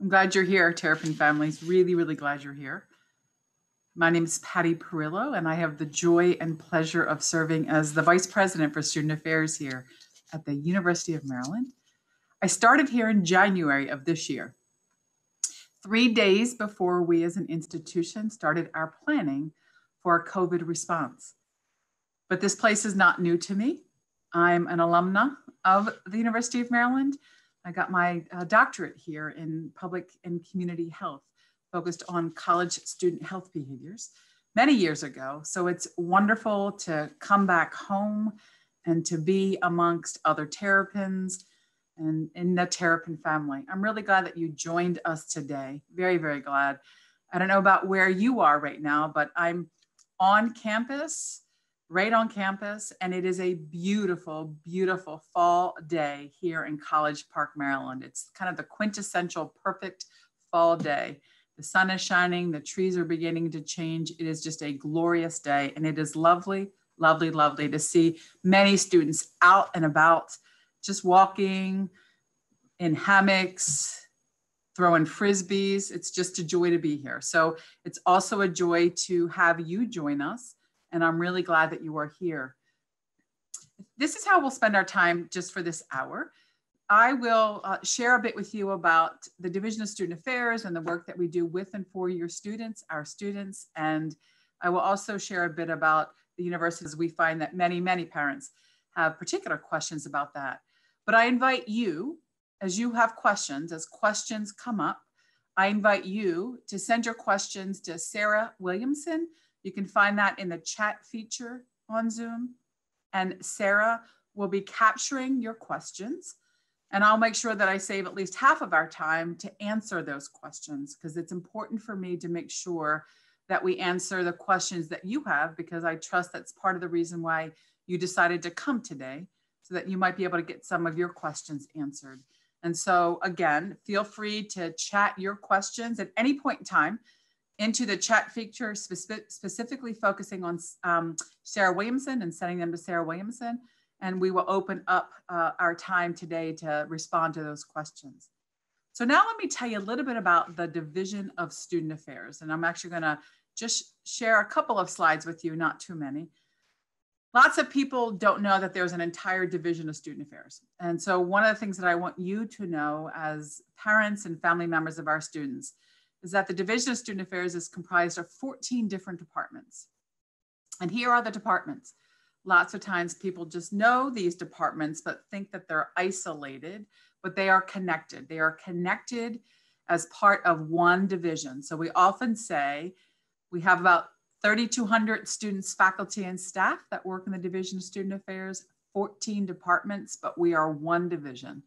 I'm glad you're here, Terrapin families. Really, really glad you're here. My name is Patty Perillo, and I have the joy and pleasure of serving as the Vice President for Student Affairs here at the University of Maryland. I started here in January of this year, three days before we as an institution started our planning for a COVID response. But this place is not new to me. I'm an alumna of the University of Maryland. I got my uh, doctorate here in public and community health, focused on college student health behaviors many years ago. So it's wonderful to come back home and to be amongst other Terrapins and in the Terrapin family. I'm really glad that you joined us today. Very, very glad. I don't know about where you are right now, but I'm on campus right on campus. And it is a beautiful, beautiful fall day here in College Park, Maryland. It's kind of the quintessential perfect fall day. The sun is shining, the trees are beginning to change. It is just a glorious day. And it is lovely, lovely, lovely to see many students out and about, just walking in hammocks, throwing frisbees. It's just a joy to be here. So it's also a joy to have you join us and I'm really glad that you are here. This is how we'll spend our time just for this hour. I will uh, share a bit with you about the Division of Student Affairs and the work that we do with and for your students, our students, and I will also share a bit about the universities. We find that many, many parents have particular questions about that. But I invite you, as you have questions, as questions come up, I invite you to send your questions to Sarah Williamson, you can find that in the chat feature on Zoom. And Sarah will be capturing your questions. And I'll make sure that I save at least half of our time to answer those questions because it's important for me to make sure that we answer the questions that you have because I trust that's part of the reason why you decided to come today so that you might be able to get some of your questions answered. And so again, feel free to chat your questions at any point in time into the chat feature, spe specifically focusing on um, Sarah Williamson and sending them to Sarah Williamson. And we will open up uh, our time today to respond to those questions. So now let me tell you a little bit about the Division of Student Affairs. And I'm actually gonna just share a couple of slides with you, not too many. Lots of people don't know that there's an entire division of student affairs. And so one of the things that I want you to know as parents and family members of our students is that the Division of Student Affairs is comprised of 14 different departments. And here are the departments. Lots of times people just know these departments, but think that they're isolated, but they are connected. They are connected as part of one division. So we often say we have about 3,200 students, faculty, and staff that work in the Division of Student Affairs, 14 departments, but we are one division.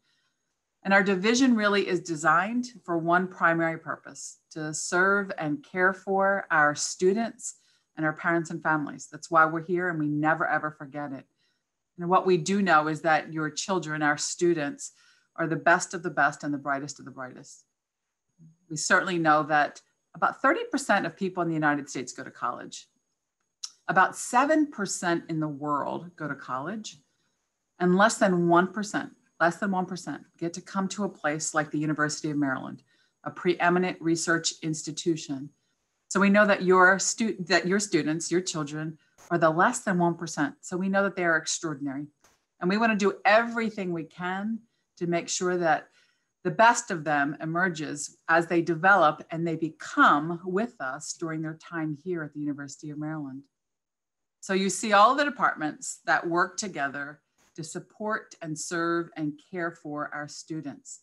And our division really is designed for one primary purpose to serve and care for our students and our parents and families. That's why we're here and we never ever forget it. And what we do know is that your children, our students, are the best of the best and the brightest of the brightest. We certainly know that about 30% of people in the United States go to college. About 7% in the world go to college, and less than 1% less than 1% get to come to a place like the University of Maryland, a preeminent research institution. So we know that your, stu- that your students, your children, are the less than 1%. So we know that they are extraordinary. And we want to do everything we can to make sure that the best of them emerges as they develop and they become with us during their time here at the University of Maryland. So you see all the departments that work together to support and serve and care for our students.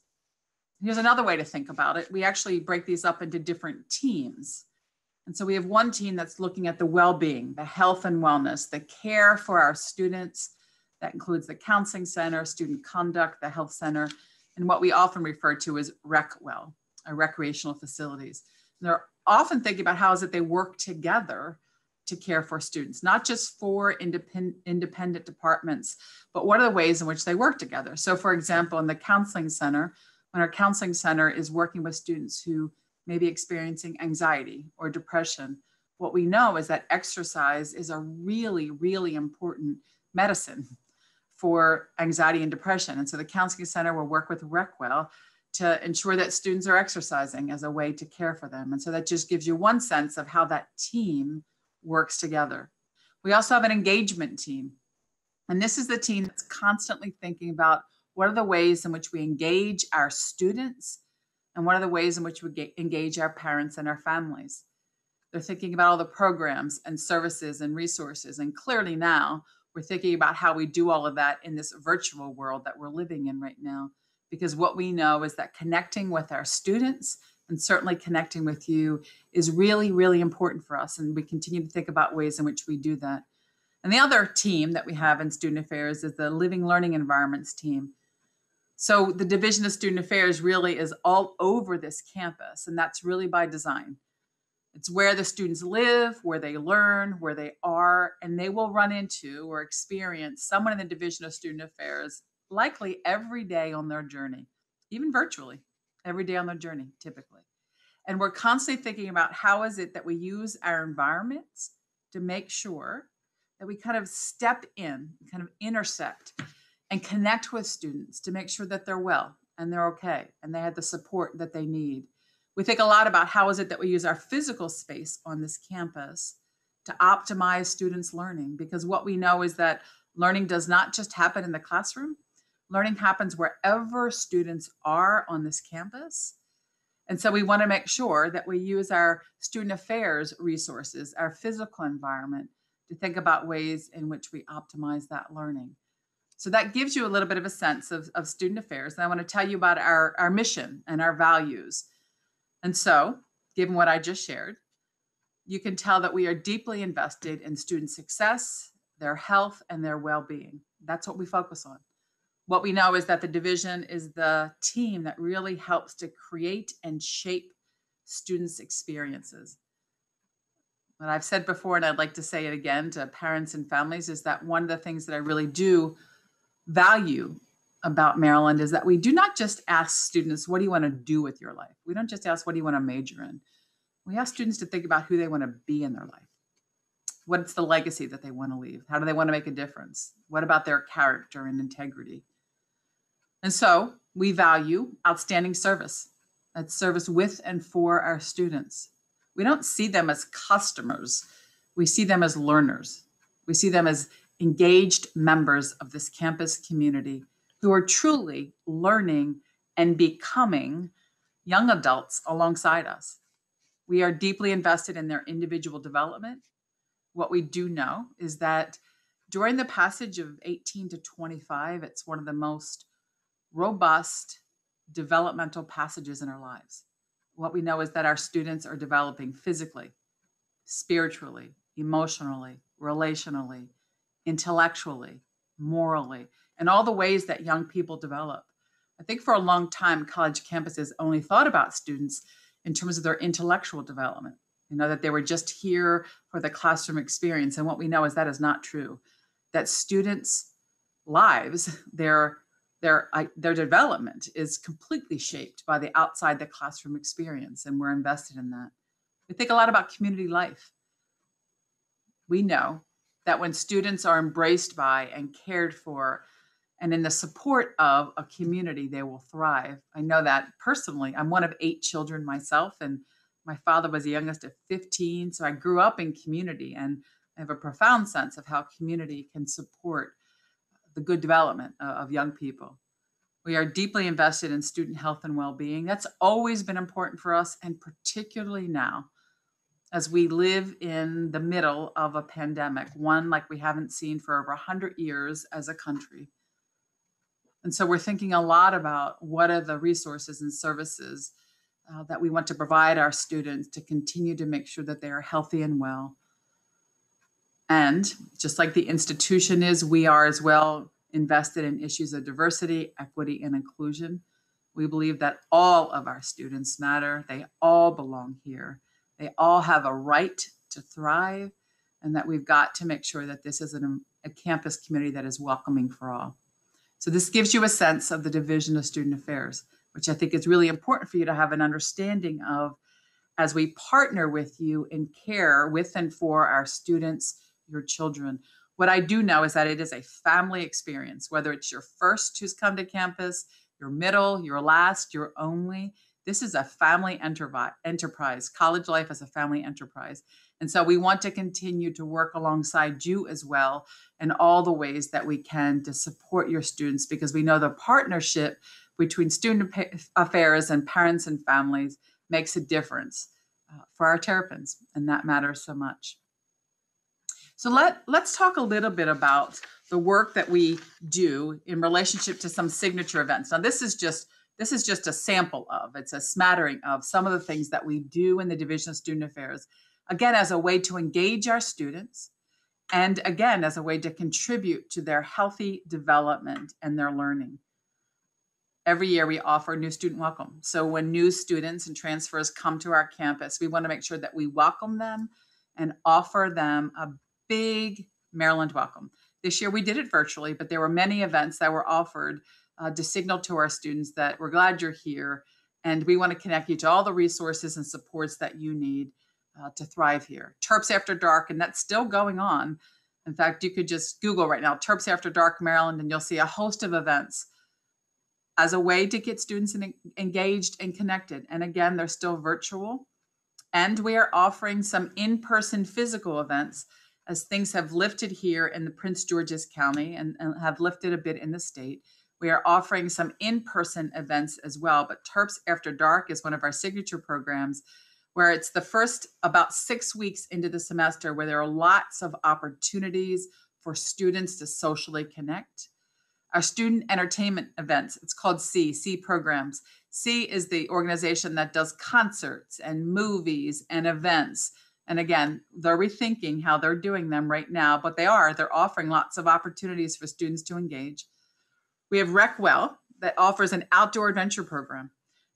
Here's another way to think about it. We actually break these up into different teams. And so we have one team that's looking at the well-being, the health and wellness, the care for our students. That includes the counseling center, student conduct, the health center, and what we often refer to as RecWell, our recreational facilities. And they're often thinking about how is it they work together to care for students, not just for independent, independent departments, but what are the ways in which they work together? So for example, in the counseling center, when our counseling center is working with students who may be experiencing anxiety or depression, what we know is that exercise is a really, really important medicine for anxiety and depression. And so the counseling center will work with RecWell to ensure that students are exercising as a way to care for them. And so that just gives you one sense of how that team works together. We also have an engagement team. And this is the team that's constantly thinking about what are the ways in which we engage our students and what are the ways in which we engage our parents and our families. They're thinking about all the programs and services and resources. And clearly now we're thinking about how we do all of that in this virtual world that we're living in right now. Because what we know is that connecting with our students and certainly connecting with you is really, really important for us. And we continue to think about ways in which we do that. And the other team that we have in Student Affairs is the Living Learning Environments team. So the Division of Student Affairs really is all over this campus, and that's really by design. It's where the students live, where they learn, where they are, and they will run into or experience someone in the Division of Student Affairs likely every day on their journey, even virtually, every day on their journey, typically. And we're constantly thinking about how is it that we use our environments to make sure that we kind of step in, kind of intersect and connect with students to make sure that they're well and they're okay and they have the support that they need we think a lot about how is it that we use our physical space on this campus to optimize students' learning because what we know is that learning does not just happen in the classroom. Learning happens wherever students are on this campus. And so we want to make sure that we use our student affairs resources, our physical environment, to think about ways in which we optimize that learning. So that gives you a little bit of a sense of, of student affairs. And I want to tell you about our, our mission and our values. And so, given what I just shared, you can tell that we are deeply invested in student success, their health, and their well being. That's what we focus on. What we know is that the division is the team that really helps to create and shape students' experiences. What I've said before, and I'd like to say it again to parents and families, is that one of the things that I really do value about Maryland is that we do not just ask students, what do you want to do with your life? We don't just ask, what do you want to major in? We ask students to think about who they want to be in their life. What's the legacy that they want to leave? How do they want to make a difference? What about their character and integrity? And so we value outstanding service. That's service with and for our students. We don't see them as customers, we see them as learners. We see them as engaged members of this campus community who are truly learning and becoming young adults alongside us. We are deeply invested in their individual development. What we do know is that during the passage of 18 to 25, it's one of the most robust developmental passages in our lives. What we know is that our students are developing physically, spiritually, emotionally, relationally, intellectually, morally and all the ways that young people develop. I think for a long time, college campuses only thought about students in terms of their intellectual development. You know, that they were just here for the classroom experience. And what we know is that is not true. That students' lives, their their their development is completely shaped by the outside the classroom experience and we're invested in that we think a lot about community life we know that when students are embraced by and cared for and in the support of a community, they will thrive. I know that personally. I'm one of eight children myself, and my father was the youngest of 15. So I grew up in community, and I have a profound sense of how community can support the good development of young people. We are deeply invested in student health and well being. That's always been important for us, and particularly now as we live in the middle of a pandemic, one like we haven't seen for over 100 years as a country. And so we're thinking a lot about what are the resources and services uh, that we want to provide our students to continue to make sure that they are healthy and well. And just like the institution is, we are as well invested in issues of diversity, equity, and inclusion. We believe that all of our students matter. They all belong here. They all have a right to thrive, and that we've got to make sure that this is an, a campus community that is welcoming for all. So this gives you a sense of the Division of Student Affairs, which I think is really important for you to have an understanding of as we partner with you in care with and for our students, your children. What I do know is that it is a family experience, whether it's your first who's come to campus, your middle, your last, your only. This is a family enterprise. College life is a family enterprise. And so we want to continue to work alongside you as well in all the ways that we can to support your students because we know the partnership between student affairs and parents and families makes a difference uh, for our Terrapins, and that matters so much. So let let's talk a little bit about the work that we do in relationship to some signature events. Now this is just this is just a sample of it's a smattering of some of the things that we do in the Division of Student Affairs again, as a way to engage our students, and again, as a way to contribute to their healthy development and their learning. Every year, we offer new student welcome. So, when new students and transfers come to our campus, we want to make sure that we welcome them and offer them a big Maryland welcome. This year, we did it virtually, but there were many events that were offered uh, to signal to our students that we're glad you're here and we want to connect you to all the resources and supports that you need uh, to thrive here. Terps After Dark, and that's still going on. In fact, you could just Google right now Terps After Dark Maryland, and you'll see a host of events as a way to get students in, engaged and connected. And again, they're still virtual. And we are offering some in person physical events as things have lifted here in the Prince George's County and, and have lifted a bit in the state. We are offering some in person events as well, but Terps After Dark is one of our signature programs where it's the first about six weeks into the semester where there are lots of opportunities for students to socially connect. Our student entertainment events, it's called SEE, SEE programs. SEE is the organization that does concerts and movies and events. And again, they're rethinking how they're doing them right now, but they are. They're offering lots of opportunities for students to engage. We have RecWell that offers an outdoor adventure program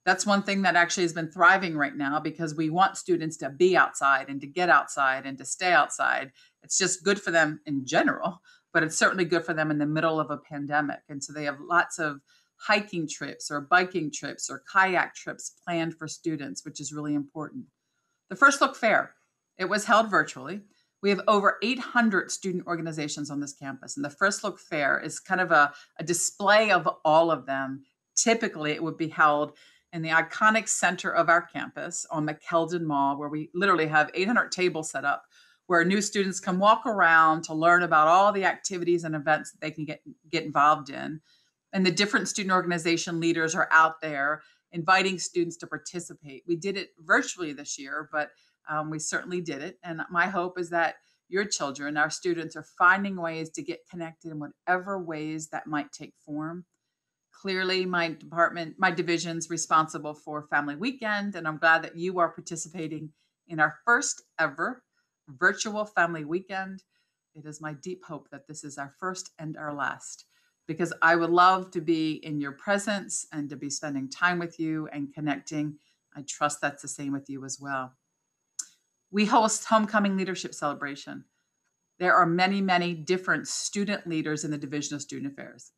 that's one thing that actually has been thriving right now because we want students to be outside and to get outside and to stay outside. It's just good for them in general, but it's certainly good for them in the middle of a pandemic. And so they have lots of hiking trips or biking trips or kayak trips planned for students, which is really important. The First Look Fair, it was held virtually. We have over 800 student organizations on this campus, and the First Look Fair is kind of a, a display of all of them. Typically, it would be held in the iconic center of our campus on McKeldin Mall, where we literally have 800 tables set up where new students can walk around to learn about all the activities and events that they can get, get involved in. And the different student organization leaders are out there inviting students to participate. We did it virtually this year, but um, we certainly did it. And my hope is that your children, our students, are finding ways to get connected in whatever ways that might take form. Clearly my department my division's responsible for family weekend and i'm glad that you are participating in our first ever virtual family weekend. It is my deep hope that this is our first and our last because i would love to be in your presence and to be spending time with you and connecting. I trust that's the same with you as well we host homecoming leadership celebration there are many many different student leaders in the division of student affairs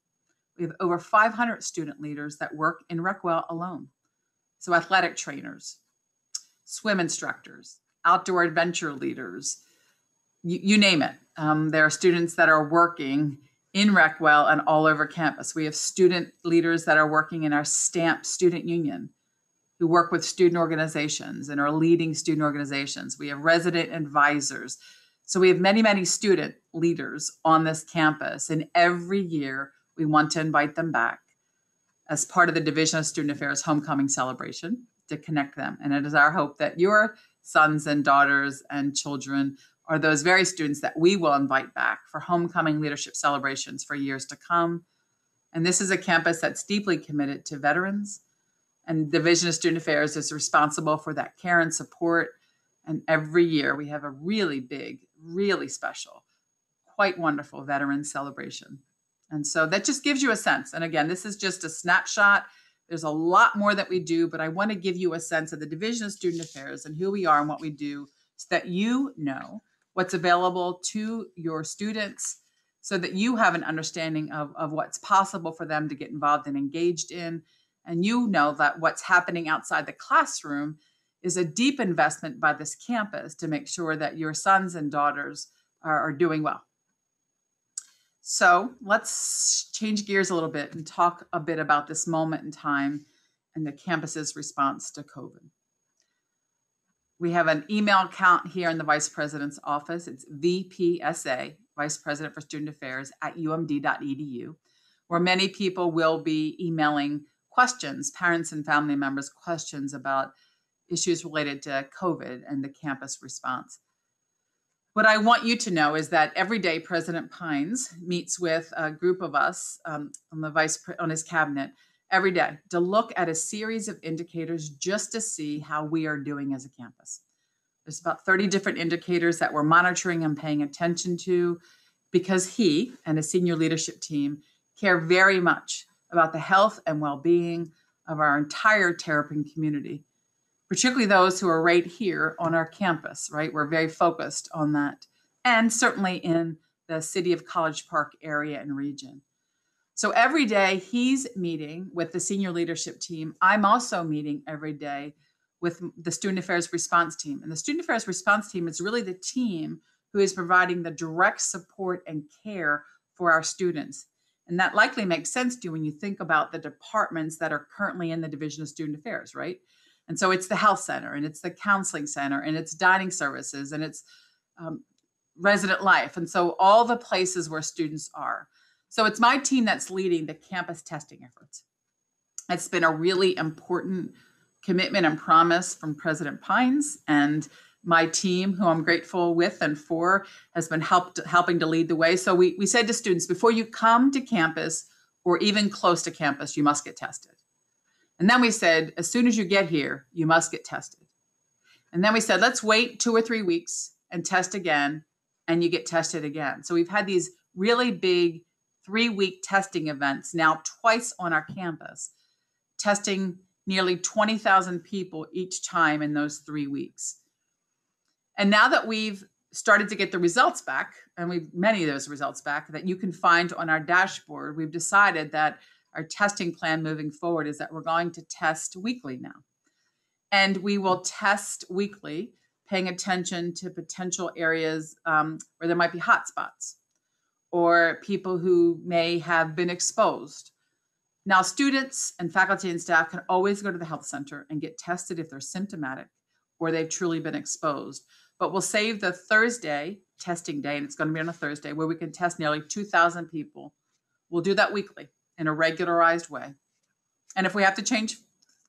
we have over 500 student leaders that work in RecWell alone. So, athletic trainers, swim instructors, outdoor adventure leaders, you, you name it. Um, there are students that are working in RecWell and all over campus. We have student leaders that are working in our STAMP student union who work with student organizations and are leading student organizations. We have resident advisors. So we have many, many student leaders on this campus. And every year we want to invite them back as part of the Division of Student Affairs homecoming celebration to connect them. And it is our hope that your sons and daughters and children are those very students that we will invite back for homecoming leadership celebrations for years to come. And this is a campus that's deeply committed to veterans. And Division of Student Affairs is responsible for that care and support. And every year we have a really big, really special, quite wonderful veteran celebration. And so that just gives you a sense. And again, this is just a snapshot. There's a lot more that we do, but I want to give you a sense of the Division of Student Affairs and who we are and what we do so that you know what's available to your students so that you have an understanding of, of what's possible for them to get involved and engaged in. And you know that what's happening outside the classroom is a deep investment by this campus to make sure that your sons and daughters are, are doing well. So let's change gears a little bit and talk a bit about this moment in time and the campus's response to COVID. We have an email account here in the Vice President's office. It's VPSA, Vice President for Student Affairs, at umd.edu, where many people will be emailing questions, parents and family members, questions about issues related to COVID and the campus response. What I want you to know is that every day President Pines meets with a group of us um, on the vice on his cabinet every day to look at a series of indicators just to see how we are doing as a campus. There's about 30 different indicators that we're monitoring and paying attention to because he and his senior leadership team care very much about the health and well-being of our entire Terrapin community, particularly those who are right here on our campus, right? We're very focused on that. And certainly in the city of College Park area and region. So every day he's meeting with the senior leadership team. I'm also meeting every day with the student affairs response team. And the student affairs response team is really the team who is providing the direct support and care for our students. And that likely makes sense to you when you think about the departments that are currently in the Division of Student Affairs, right? And so it's the health center, and it's the counseling center, and it's dining services, and it's um, resident life. And so all the places where students are. So it's my team that's leading the campus testing efforts. It's been a really important commitment and promise from President Pines and my team, who I'm grateful with and for, has been helped helping to lead the way. So we, we said to students, before you come to campus or even close to campus, you must get tested. And then we said, as soon as you get here, you must get tested. And then we said, let's wait two or three weeks and test again, and you get tested again. So we've had these really big three week testing events now twice on our campus, testing nearly 20,000 people each time in those three weeks. And now that we've started to get the results back, and we've many of those results back that you can find on our dashboard, we've decided that our testing plan moving forward is that we're going to test weekly now. And we will test weekly, paying attention to potential areas um, where there might be hotspots or people who may have been exposed. Now, students and faculty and staff can always go to the health center and get tested if they're symptomatic or they've truly been exposed. But we'll save the Thursday testing day, and it's going to be on a Thursday, where we can test nearly 2,000 people. We'll do that weekly in a regularized way. And if we have to change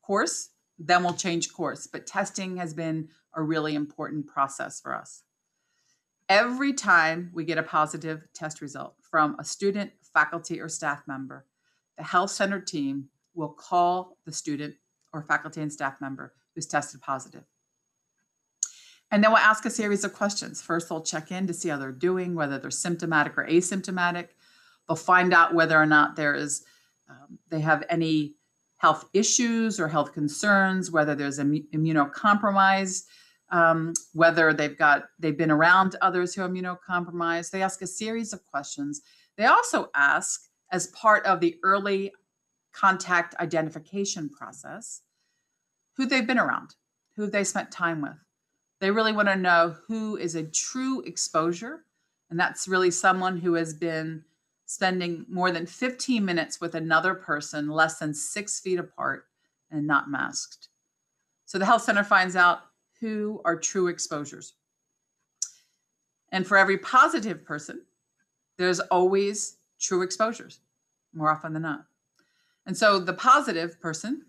course, then we'll change course. But testing has been a really important process for us. Every time we get a positive test result from a student, faculty, or staff member, the health center team will call the student or faculty and staff member who's tested positive. And then we'll ask a series of questions. First, they'll check in to see how they're doing, whether they're symptomatic or asymptomatic. They'll find out whether or not there is um, they have any health issues or health concerns, whether there's immunocompromised um, whether they've got they've been around others who are immunocompromised. They ask a series of questions. They also ask, as part of the early contact identification process, who they've been around, who they spent time with. They really want to know who is a true exposure, and that's really someone who has been spending more than 15 minutes with another person less than six feet apart and not masked. So the health center finds out who are true exposures. And for every positive person, there's always true exposures, more often than not. And so the positive person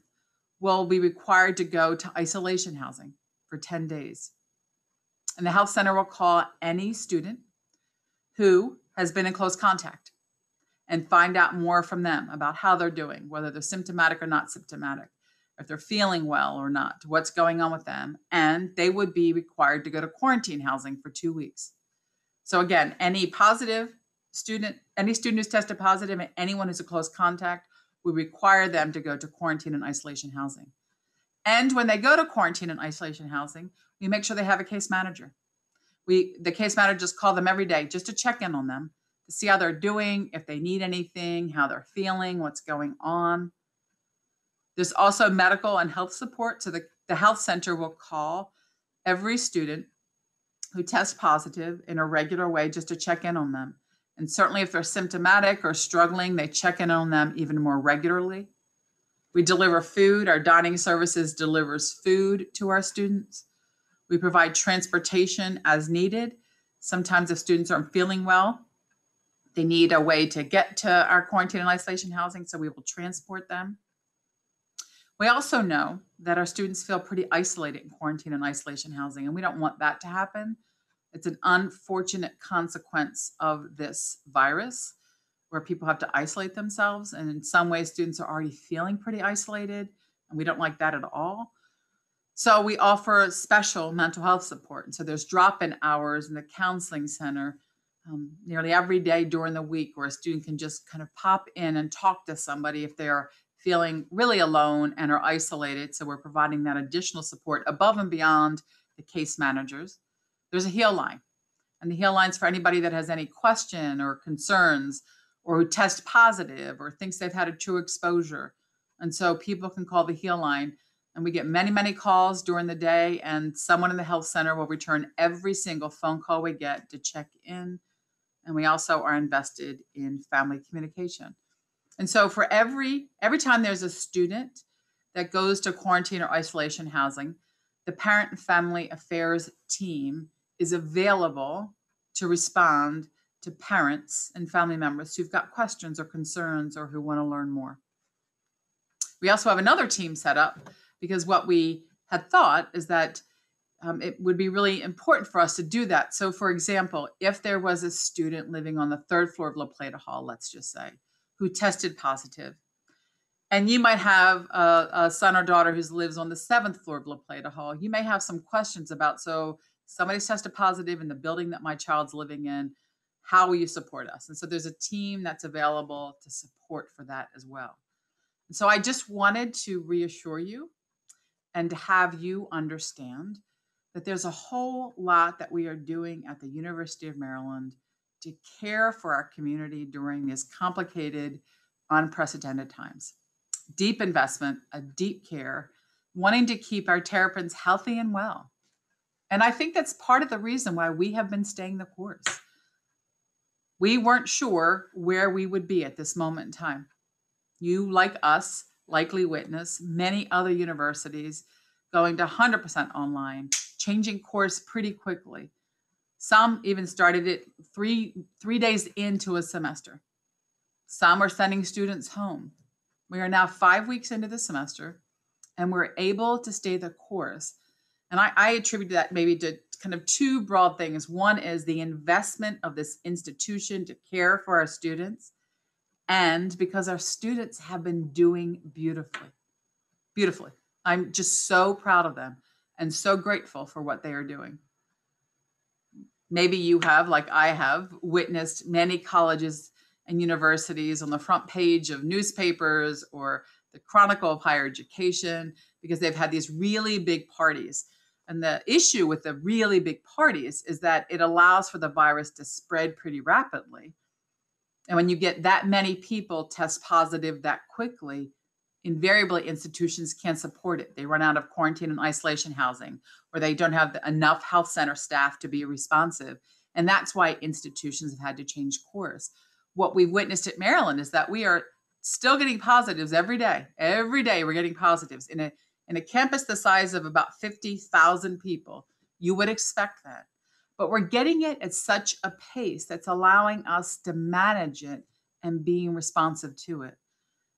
will be required to go to isolation housing for 10 days. And the health center will call any student who has been in close contact and find out more from them about how they're doing, whether they're symptomatic or not symptomatic if they're feeling well or not, what's going on with them, and they would be required to go to quarantine housing for two weeks. So again, any positive student, any student who's tested positive, and anyone who's a close contact, we require them to go to quarantine and isolation housing. And when they go to quarantine and isolation housing, we make sure they have a case manager. We the case managers call them every day just to check in on them, to see how they're doing, if they need anything, how they're feeling, what's going on. There's also medical and health support. So the, the health center will call every student who tests positive in a regular way just to check in on them And certainly, if they're symptomatic or struggling, they check in on them even more regularly. We deliver food. Our dining services delivers food to our students. We provide transportation as needed. Sometimes if students aren't feeling well, they need a way to get to our quarantine and isolation housing, so we will transport them. We also know that our students feel pretty isolated in quarantine and isolation housing, and we don't want that to happen. It's an unfortunate consequence of this virus where people have to isolate themselves. And in some ways, students are already feeling pretty isolated, and we don't like that at all. So we offer special mental health support. And so there's drop in hours in the counseling center um, nearly every day during the week where a student can just kind of pop in and talk to somebody if they're feeling really alone and are isolated. So we're providing that additional support above and beyond the case managers. There's a heal line, and the heal line's for anybody that has any question or concerns or who test positive or thinks they've had a true exposure. And so people can call the heal line. And we get many, many calls during the day, and someone in the health center will return every single phone call we get to check in. And we also are invested in family communication. And so for every every time there's a student that goes to quarantine or isolation housing, the parent and family affairs team is available to respond to parents and family members who've got questions or concerns or who want to learn more. We also have another team set up because what we had thought is that um, it would be really important for us to do that. So, for example, if there was a student living on the third floor of La Plata Hall, let's just say, who tested positive, and you might have a, a son or daughter who lives on the seventh floor of La Plata Hall, you may have some questions about so somebody's tested positive in the building that my child's living in. How will you support us? And so there's a team that's available to support for that as well. And so I just wanted to reassure you and to have you understand that there's a whole lot that we are doing at the University of Maryland to care for our community during these complicated, unprecedented times. Deep investment, a deep care, wanting to keep our terrapins healthy and well. And I think that's part of the reason why we have been staying the course. We weren't sure where we would be at this moment in time. You, like us, likely witness many other universities going to 100% online, changing course pretty quickly. Some even started it three, three days into a semester. Some are sending students home. We are now five weeks into the semester, and we're able to stay the course. And I, I attribute that maybe to kind of two broad things. One is the investment of this institution to care for our students, and because our students have been doing beautifully, beautifully. I'm just so proud of them and so grateful for what they are doing. Maybe you have, like I have, witnessed many colleges and universities on the front page of newspapers or the Chronicle of Higher Education because they've had these really big parties. And the issue with the really big parties is that it allows for the virus to spread pretty rapidly. And when you get that many people test positive that quickly, invariably institutions can't support it. They run out of quarantine and isolation housing, or they don't have enough health center staff to be responsive. And that's why institutions have had to change course. What we've witnessed at Maryland is that we are still getting positives every day. Every day we're getting positives. In a, in a campus the size of about 50,000 people, you would expect that. But we're getting it at such a pace that's allowing us to manage it and being responsive to it.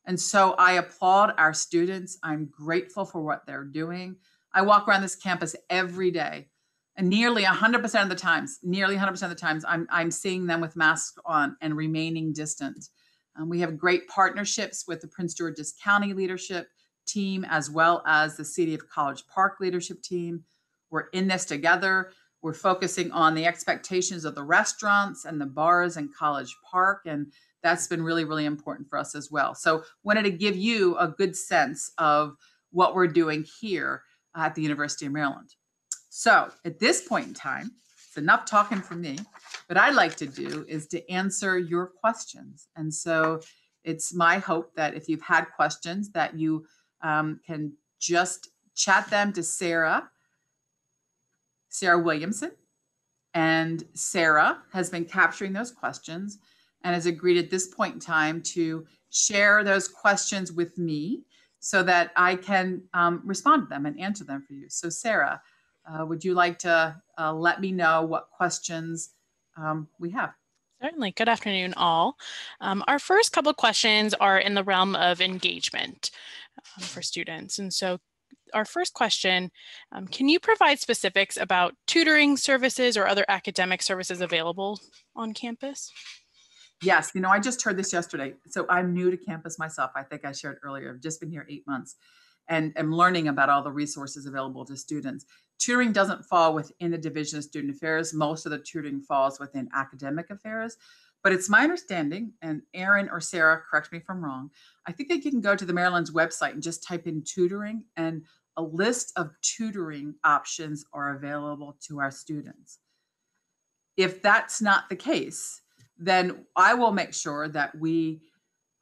And so I applaud our students. I'm grateful for what they're doing. I walk around this campus every day, and nearly 100% of the times, nearly 100% of the times, I'm, I'm seeing them with masks on and remaining distant. Um, we have great partnerships with the Prince George's County leadership team as well as the City of College Park leadership team. We're in this together. We're focusing on the expectations of the restaurants and the bars in College Park and that's been really, really important for us as well. So, wanted to give you a good sense of what we're doing here at the University of Maryland. So, at this point in time, it's enough talking for me. What I'd like to do is to answer your questions. And so, it's my hope that if you've had questions, that you um, can just chat them to Sarah, Sarah Williamson, And Sarah has been capturing those questions and has agreed at this point in time to share those questions with me so that I can um, respond to them and answer them for you. So, Sarah, uh, would you like to uh, let me know what questions um, we have? Certainly. Good afternoon, all. Um, our first couple of questions are in the realm of engagement um, for students. And so our first question, um, can you provide specifics about tutoring services or other academic services available on campus? Yes, you know, I just heard this yesterday. So I'm new to campus myself. I think I shared earlier. I've just been here eight months and am learning about all the resources available to students. Tutoring doesn't fall within the Division of Student Affairs. Most of the tutoring falls within academic affairs. But it's my understanding, and Aaron or Sarah, correct me if I'm wrong, I think that you can go to the Maryland's website and just type in tutoring, and a list of tutoring options are available to our students. If that's not the case, then I will make sure that we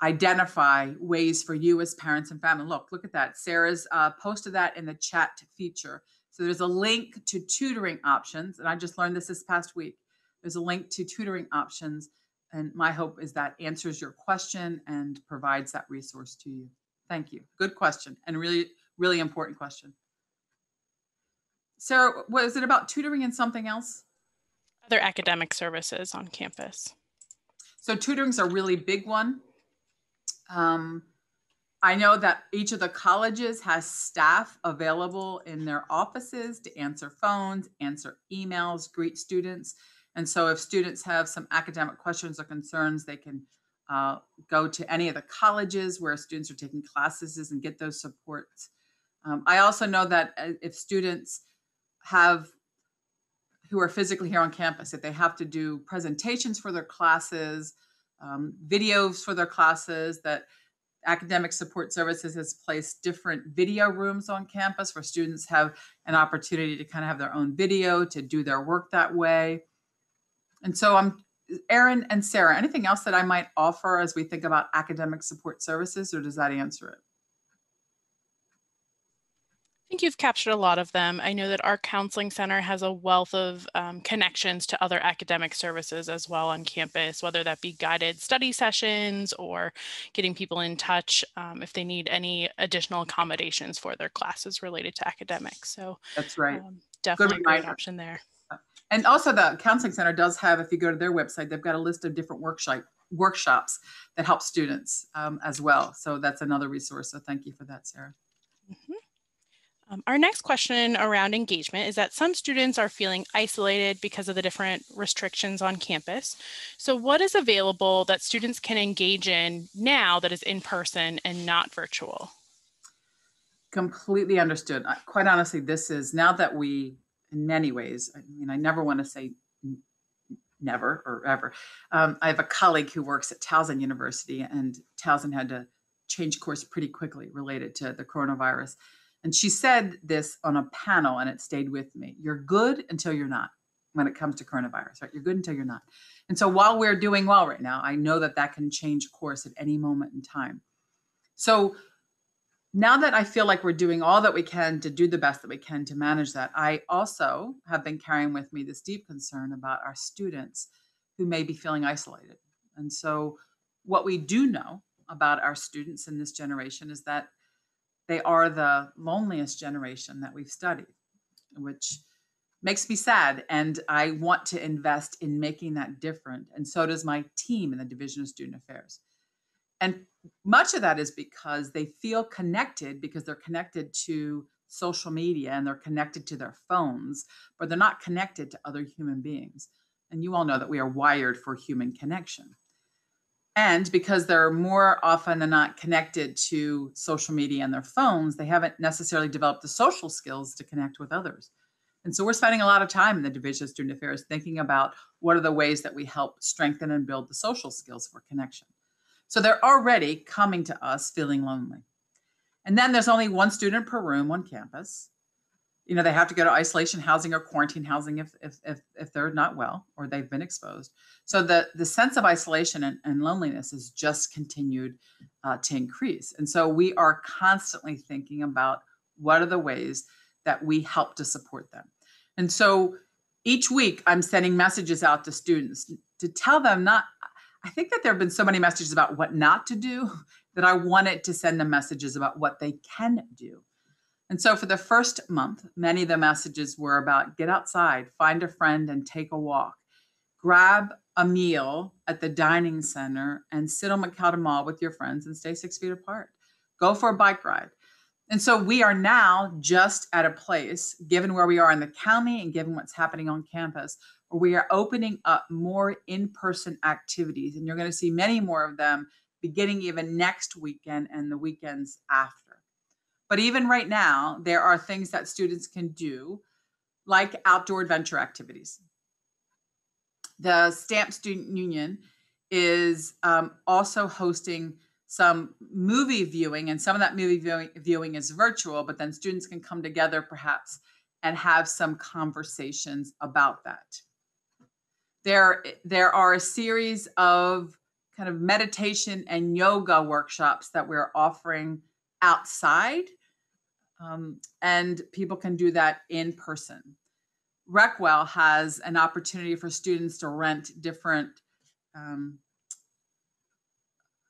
identify ways for you as parents and family. Look, look at that. Sarah's uh, posted that in the chat feature. So there's a link to tutoring options. And I just learned this this past week. There's a link to tutoring options. And my hope is that answers your question and provides that resource to you. Thank you. Good question and really, really important question. Sarah, was it about tutoring and something else? Other academic services on campus. So tutoring's a really big one. Um, I know that each of the colleges has staff available in their offices to answer phones, answer emails, greet students. And so if students have some academic questions or concerns, they can uh, go to any of the colleges where students are taking classes and get those supports. Um, I also know that uh, if students have who are physically here on campus, if they have to do presentations for their classes, um, videos for their classes, that Academic Support Services has placed different video rooms on campus where students have an opportunity to kind of have their own video to do their work that way. And so I'm Aaron and Sarah, anything else that I might offer as we think about academic support services, or does that answer it? I think you've captured a lot of them. I know that our counseling center has a wealth of um, connections to other academic services as well on campus, whether that be guided study sessions or getting people in touch um, if they need any additional accommodations for their classes related to academics. So that's right. Um, definitely a great option there. And also the counseling center does have, if you go to their website, they've got a list of different workshop workshops that help students um, as well. So that's another resource. So thank you for that, Sarah. Mm -hmm. Um, our next question around engagement is that some students are feeling isolated because of the different restrictions on campus. So what is available that students can engage in now that is in person and not virtual? Completely understood. Quite honestly, this is now that we, in many ways, I mean, I never want to say never or ever. Um, I have a colleague who works at Towson University and Towson had to change course pretty quickly related to the coronavirus. And she said this on a panel and it stayed with me. You're good until you're not when it comes to coronavirus, right? You're good until you're not. And so while we're doing well right now, I know that that can change course at any moment in time. So now that I feel like we're doing all that we can to do the best that we can to manage that, I also have been carrying with me this deep concern about our students who may be feeling isolated. And so, what we do know about our students in this generation is that they are the loneliest generation that we've studied, which makes me sad. And I want to invest in making that different. And so does my team in the Division of Student Affairs. And much of that is because they feel connected because they're connected to social media and they're connected to their phones, but they're not connected to other human beings. And you all know that we are wired for human connection. And because they're more often than not connected to social media and their phones, they haven't necessarily developed the social skills to connect with others. And so we're spending a lot of time in the Division of Student Affairs thinking about what are the ways that we help strengthen and build the social skills for connection. So they're already coming to us feeling lonely. And then there's only one student per room on campus. You know they have to go to isolation housing or quarantine housing if if if, if they're not well or they've been exposed. So the the sense of isolation and, and loneliness has just continued uh, to increase. And so we are constantly thinking about what are the ways that we help to support them. And so each week I'm sending messages out to students to tell them not, I think that there have been so many messages about what not to do that I wanted to send them messages about what they can do. And so for the first month, many of the messages were about get outside, find a friend, and take a walk. Grab a meal at the dining center and sit on McKeldin Mall with your friends and stay six feet apart. Go for a bike ride. And so we are now just at a place, given where we are in the county and given what's happening on campus, we are opening up more in person activities. And you're going to see many more of them beginning even next weekend and the weekends after. But even right now, there are things that students can do, like outdoor adventure activities. The Stamp Student Union is um, also hosting some movie viewing, and some of that movie viewing, viewing is virtual, but then students can come together perhaps and have some conversations about that. There, there are a series of kind of meditation and yoga workshops that we're offering outside, um, and people can do that in person. Recwell has an opportunity for students to rent different um,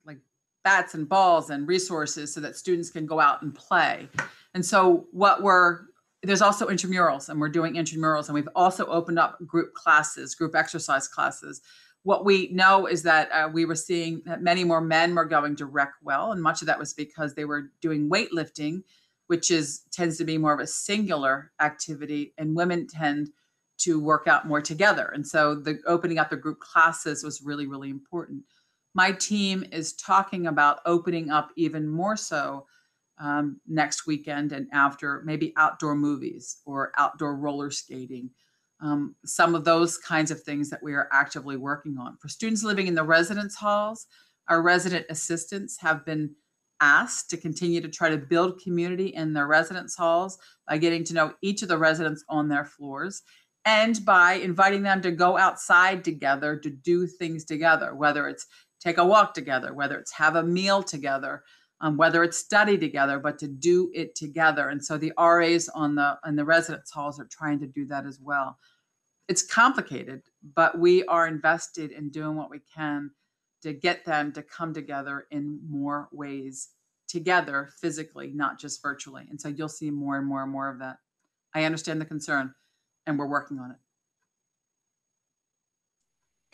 like bats and balls and resources so that students can go out and play. And so what we're there's also intramurals and we're doing intramurals and we've also opened up group classes, group exercise classes. What we know is that uh, we were seeing that many more men were going to rec well and much of that was because they were doing weightlifting which is tends to be more of a singular activity and women tend to work out more together and so the opening up the group classes was really really important my team is talking about opening up even more so um, next weekend and after maybe outdoor movies or outdoor roller skating. Um, some of those kinds of things that we are actively working on. For students living in the residence halls our resident assistants have been asked to continue to try to build community in their residence halls by getting to know each of the residents on their floors and by inviting them to go outside together to do things together, whether it's take a walk together, whether it's have a meal together, um, whether it's study together, but to do it together. And so the RAs on the on the residence halls are trying to do that as well. It's complicated, but we are invested in doing what we can to get them to come together in more ways together physically, not just virtually. And so you'll see more and more and more of that. I understand the concern and we're working on it.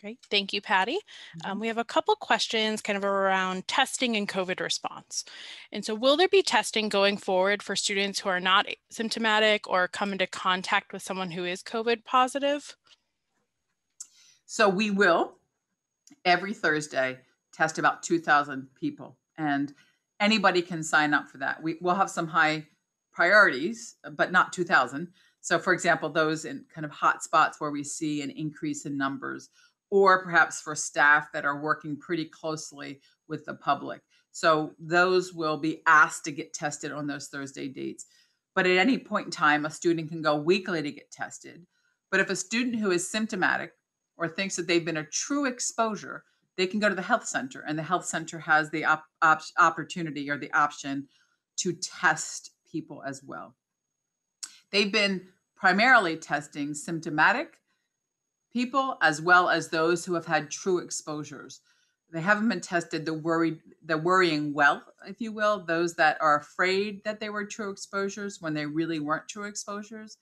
Great. Thank you, Patty. Um, mm-hmm. we have a couple questions kind of around testing and COVID response. And so will there be testing going forward for students who are not symptomatic or come into contact with someone who is COVID positive? So we will every Thursday test about 2,000 people. And anybody can sign up for that. We, will have some high priorities, but not 2,000. So, for example, those in kind of hot spots where we see an increase in numbers, or perhaps for staff that are working pretty closely with the public. So, those will be asked to get tested on those Thursday dates. But at any point in time, a student can go weekly to get tested. But if a student who is symptomatic or thinks that they've been a true exposure, they can go to the health center, and the health center has the op- op- opportunity or the option to test people as well. They've been primarily testing symptomatic people as well as those who have had true exposures. They haven't been tested the worried, the worrying well, if you will, those that are afraid that they were true exposures when they really weren't true exposures.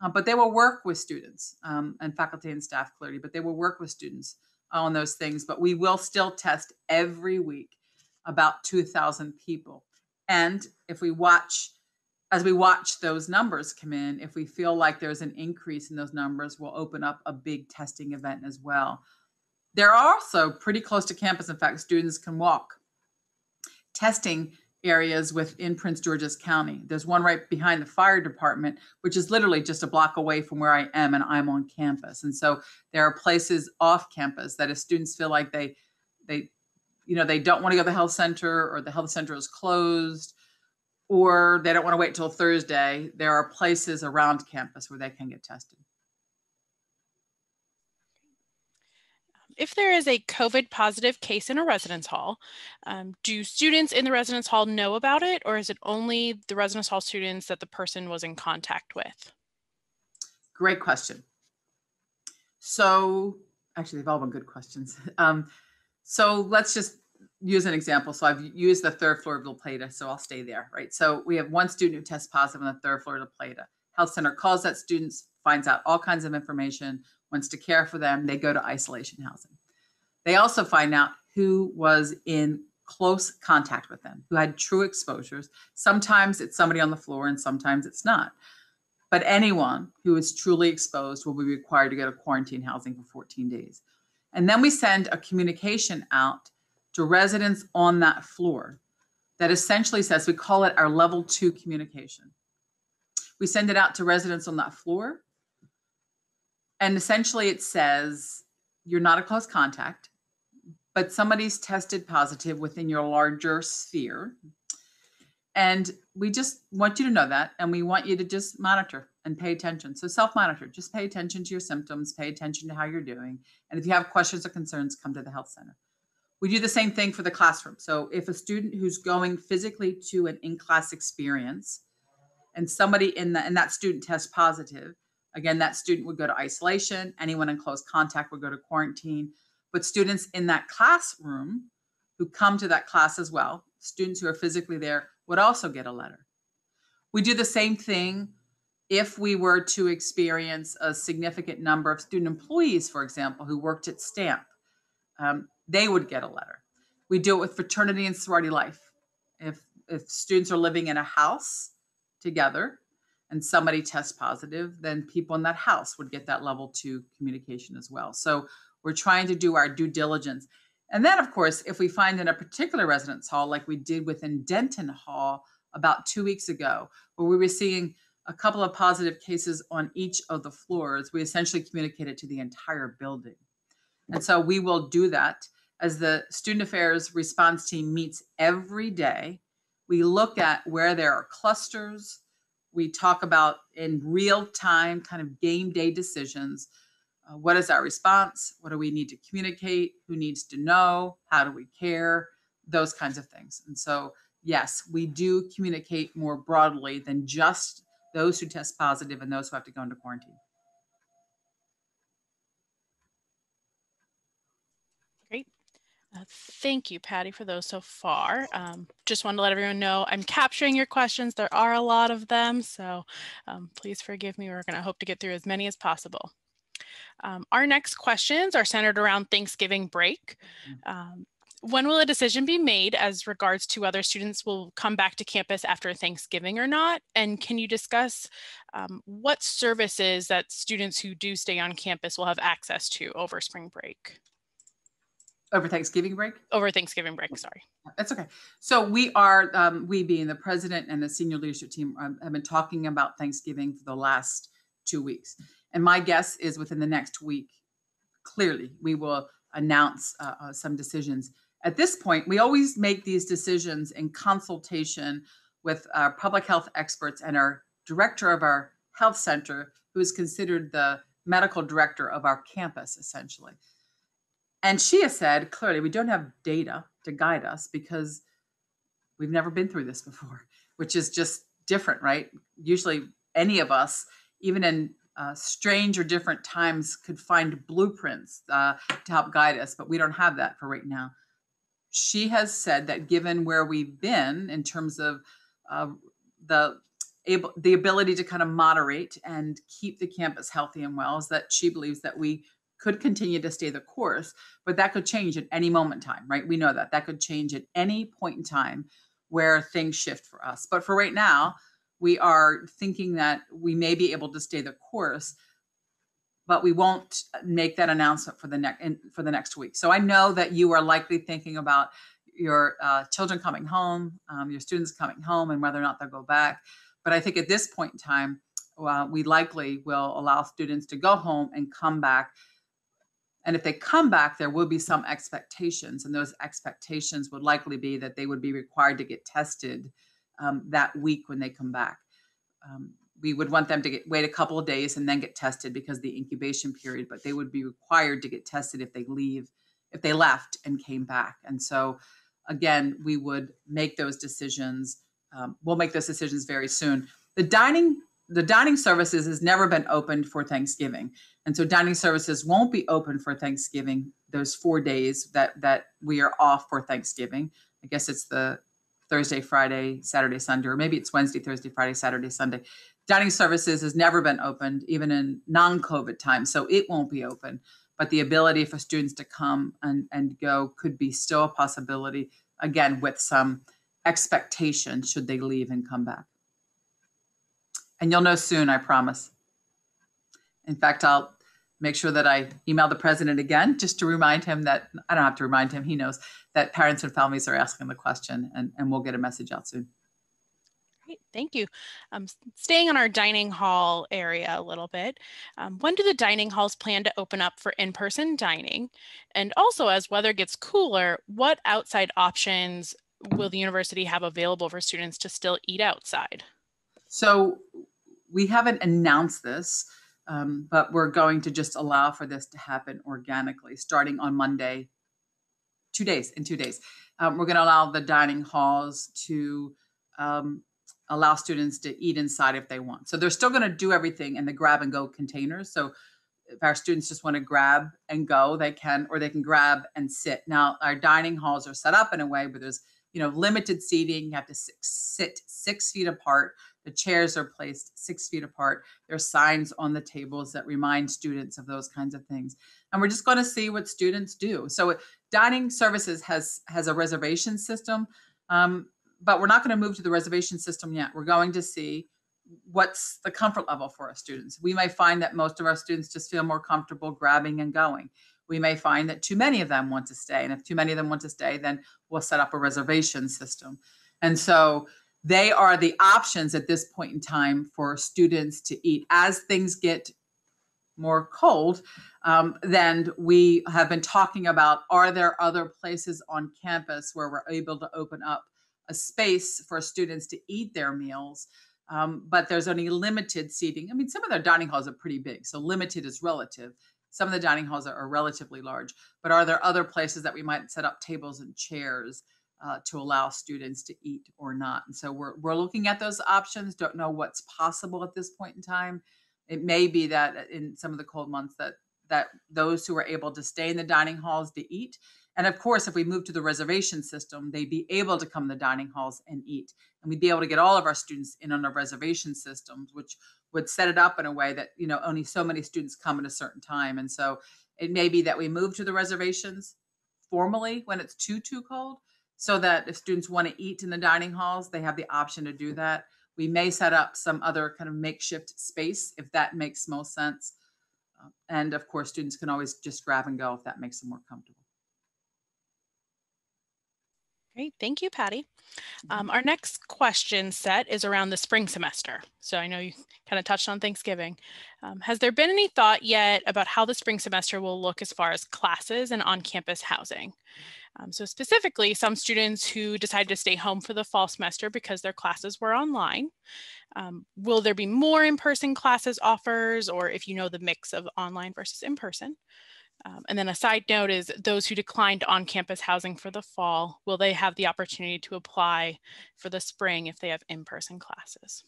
Uh, but they will work with students um, and faculty and staff clearly, but they will work with students on those things. But we will still test every week about 2,000 people. And if we watch, as we watch those numbers come in, if we feel like there's an increase in those numbers, we'll open up a big testing event as well. They're also pretty close to campus. In fact, students can walk. Testing areas within Prince George's County. There's one right behind the fire department, which is literally just a block away from where I am, and I'm on campus. And so there are places off campus that if students feel like they they you know they don't want to go to the health center or the health center is closed or they don't want to wait till Thursday, there are places around campus where they can get tested. if there is a COVID positive case in a residence hall, um, do students in the residence hall know about it, or is it only the residence hall students that the person was in contact with? Great question. So, actually, they've all been good questions. Um, so let's just use an example. So I've used the third floor of La Plata, so I'll stay there, right? So we have one student who tests positive on the third floor of La Plata. Health center calls that student, finds out all kinds of information, wants to care for them. They go to isolation housing. They also find out who was in close contact with them, who had true exposures. Sometimes it's somebody on the floor and sometimes it's not. But anyone who is truly exposed will be required to go to quarantine housing for 14 days. And then we send a communication out to residents on that floor that essentially says we call it our level two communication. We send it out to residents on that floor. And essentially it says you're not a close contact, but somebody's tested positive within your larger sphere. And we just want you to know that. And we want you to just monitor and pay attention. So self monitor, just pay attention to your symptoms, pay attention to how you're doing. And if you have questions or concerns, come to the health center. We do the same thing for the classroom. So if a student who's going physically to an in-class experience and somebody in the and that student tests positive, again, that student would go to isolation. Anyone in close contact would go to quarantine. But students in that classroom who come to that class as well, students who are physically there, would also get a letter. We do the same thing if we were to experience a significant number of student employees, for example, who worked at STAMP. Um, they would get a letter. We do it with fraternity and sorority life. If if students are living in a house together and somebody tests positive, then people in that house would get that level two communication as well. So we're trying to do our due diligence. And then, of course, if we find in a particular residence hall, like we did within Denton Hall about two weeks ago, where we were seeing a couple of positive cases on each of the floors, we essentially communicated to the entire building. And so we will do that as the student affairs response team meets every day. We look at where there are clusters. We talk about in real time, kind of game day decisions. Uh, what is our response? What do we need to communicate? Who needs to know? How do we care? Those kinds of things. And so, yes, we do communicate more broadly than just those who test positive and those who have to go into quarantine. Uh, thank you, Patty, for those so far. Um, just wanted to let everyone know I'm capturing your questions. There are a lot of them, so um, please forgive me. We're going to hope to get through as many as possible. Um, our next questions are centered around Thanksgiving break. Um, when will a decision be made as regards to whether students will come back to campus after Thanksgiving or not? And can you discuss um, what services that students who do stay on campus will have access to over spring break? Over Thanksgiving break? Over Thanksgiving break, sorry. That's okay. So we are, um, we being the president and the senior leadership team, um, have been talking about Thanksgiving for the last two weeks. And my guess is within the next week, clearly, we will announce uh, uh, some decisions at this point, we always make these decisions in consultation with our public health experts and our director of our health center, who is considered the medical director of our campus, essentially. And she has said clearly, we don't have data to guide us because we've never been through this before, which is just different, right? Usually, any of us, even in uh, strange or different times, could find blueprints uh, to help guide us, but we don't have that for right now she has said that given where we've been in terms of uh, the able the ability to kind of moderate and keep the campus healthy and well is that she believes that we could continue to stay the course but that could change at any moment in time right we know that that could change at any point in time where things shift for us but for right now we are thinking that we may be able to stay the course but we won't make that announcement for the next for the next week. So I know that you are likely thinking about your uh, children coming home, um, your students coming home, and whether or not they'll go back. But I think at this point in time, uh, we likely will allow students to go home and come back. And if they come back, there will be some expectations, and those expectations would likely be that they would be required to get tested um, that week when they come back. Um, we would want them to get wait a couple of days and then get tested because the incubation period but they would be required to get tested if they leave if they left and came back and so again we would make those decisions um, we'll make those decisions very soon the dining the dining services has never been opened for Thanksgiving. And so dining services won't be open for Thanksgiving, those four days that that we are off for Thanksgiving. I guess it's the Thursday, Friday, Saturday, Sunday, or maybe it's Wednesday, Thursday, Friday, Saturday, Sunday. Dining services has never been opened, even in non-COVID times, so it won't be open. But the ability for students to come and, and go could be still a possibility, again, with some expectation should they leave and come back. And you'll know soon, I promise. In fact, I'll make sure that I email the president again just to remind him that I don't have to remind him, he knows that parents and families are asking the question and, and we'll get a message out soon. Great, thank you. Um, staying on our dining hall area a little bit, um, when do the dining halls plan to open up for in-person dining? And also as weather gets cooler, what outside options will the university have available for students to still eat outside? So we haven't announced this, um, but we're going to just allow for this to happen organically starting on Monday, two days, in two days. Um, we're going to allow the dining halls to um, allow students to eat inside if they want. So they're still going to do everything in the grab and go containers. So if our students just want to grab and go, they can, or they can grab and sit. Now, our dining halls are set up in a way where there's you know limited seating. You have to sit six feet apart. The chairs are placed six feet apart. There's signs on the tables that remind students of those kinds of things. And we're just going to see what students do. So dining services has has a reservation system, um, but we're not going to move to the reservation system yet. We're going to see what's the comfort level for our students. We may find that most of our students just feel more comfortable grabbing and going. We may find that too many of them want to stay. And if too many of them want to stay, then we'll set up a reservation system. And so they are the options at this point in time for students to eat. As things get more cold, um, then we have been talking about are there other places on campus where we're able to open up a space for students to eat their meals? Um, but there's only limited seating. I mean, some of their dining halls are pretty big, so limited is relative. Some of the dining halls are, are relatively large, but are there other places that we might set up tables and chairs uh, to allow students to eat or not. And so we're, we're looking at those options, don't know what's possible at this point in time. It may be that in some of the cold months that that those who are able to stay in the dining halls to eat. And of course, if we move to the reservation system, they'd be able to come to the dining halls and eat. And we'd be able to get all of our students in on a reservation system, which would set it up in a way that, you know, only so many students come at a certain time. And so it may be that we move to the reservations formally when it's too, too cold so that if students want to eat in the dining halls, they have the option to do that. We may set up some other kind of makeshift space if that makes most sense. Uh, and of course, students can always just grab and go if that makes them more comfortable. Great, thank you, Patty. Mm-hmm. Um, our next question set is around the spring semester. So I know you kind of touched on Thanksgiving. Um, has there been any thought yet about how the spring semester will look as far as classes and on-campus housing? Um, so specifically, some students who decided to stay home for the fall semester because their classes were online. Um, will there be more in-person classes offers or if you know the mix of online versus in-person? Um, and then a side note is those who declined on-campus housing for the fall, will they have the opportunity to apply for the spring if they have in-person classes?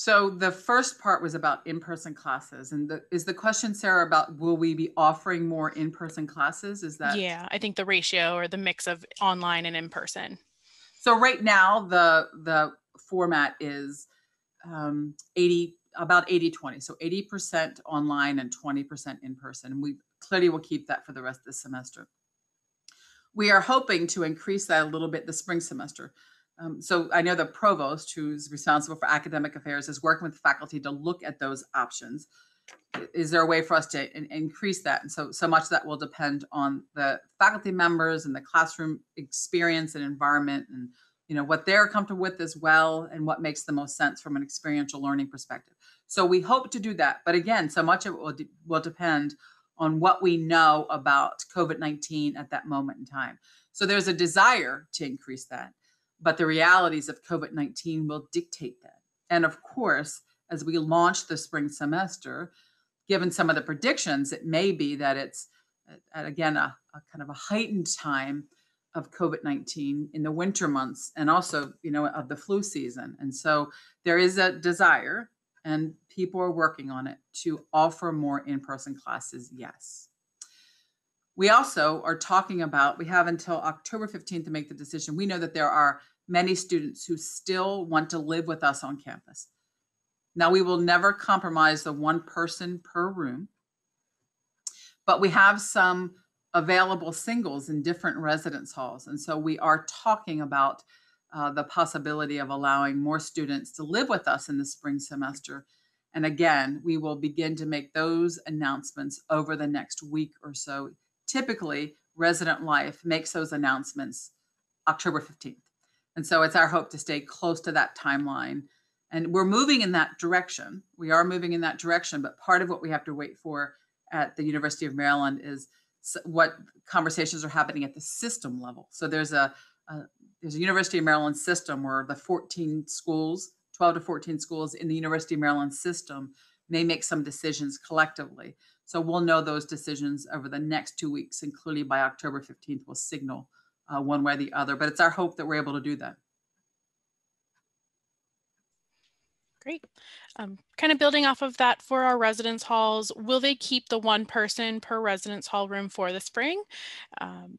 So the first part was about in-person classes, and the, is the question, Sarah, about will we be offering more in-person classes? Is that yeah? I think the ratio or the mix of online and in-person. So right now the the format is um, 80 about 80 20 so 80% online and 20% in person and we clearly will keep that for the rest of the semester we are hoping to increase that a little bit the spring semester um, so I know the provost, who's responsible for academic affairs, is working with faculty to look at those options. Is there a way for us to in, increase that? And so, so much of that will depend on the faculty members and the classroom experience and environment, and you know what they're comfortable with as well, and what makes the most sense from an experiential learning perspective. So we hope to do that, but again, so much of it will de- will depend on what we know about COVID nineteen at that moment in time. So there's a desire to increase that but the realities of COVID 19 will dictate that. And of course, as we launch the spring semester, given some of the predictions, it may be that it's, again, a, a kind of a heightened time of COVID 19 in the winter months and also, you know, of the flu season. And so there is a desire, and people are working on it to offer more in person classes, yes. We also are talking about, we have until October 15th to make the decision. We know that there are many students who still want to live with us on campus. Now, we will never compromise the one person per room, but we have some available singles in different residence halls. And so we are talking about uh, the possibility of allowing more students to live with us in the spring semester. And again, we will begin to make those announcements over the next week or so. Typically, Resident Life makes those announcements October 15th. And so it's our hope to stay close to that timeline. And we're moving in that direction. We are moving in that direction, but part of what we have to wait for at the University of Maryland is what conversations are happening at the system level. So there's a, a there's a University of Maryland system where the 14 schools, 12 to 14 schools in the University of Maryland system may make some decisions collectively. So we'll know those decisions over the next two weeks, and clearly by October 15th, we'll signal uh, one way or the other. But it's our hope that we're able to do that. Great. Um, kind of building off of that for our residence halls, will they keep the one person per residence hall room for the spring? Um,